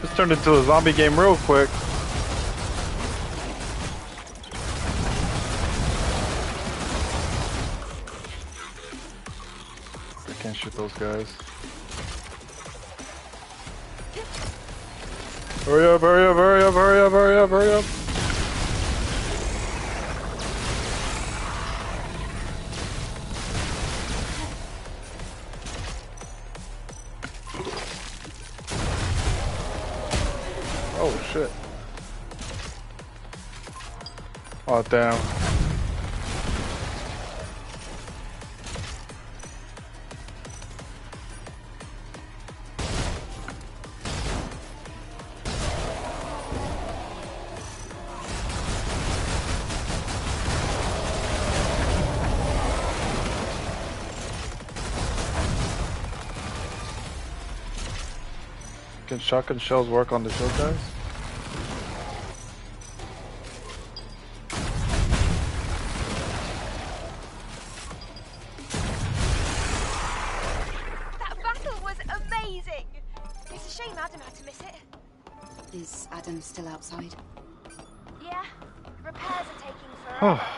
This turned into a zombie game real quick. I can't shoot those guys. Hurry up, hurry up, hurry up, hurry up, hurry up, hurry up. Oh shit. Oh damn. Can shotgun shells work on the shield guys? That battle was amazing! It's a shame Adam had to miss it. Is Adam still outside? Yeah, repairs are taking forever.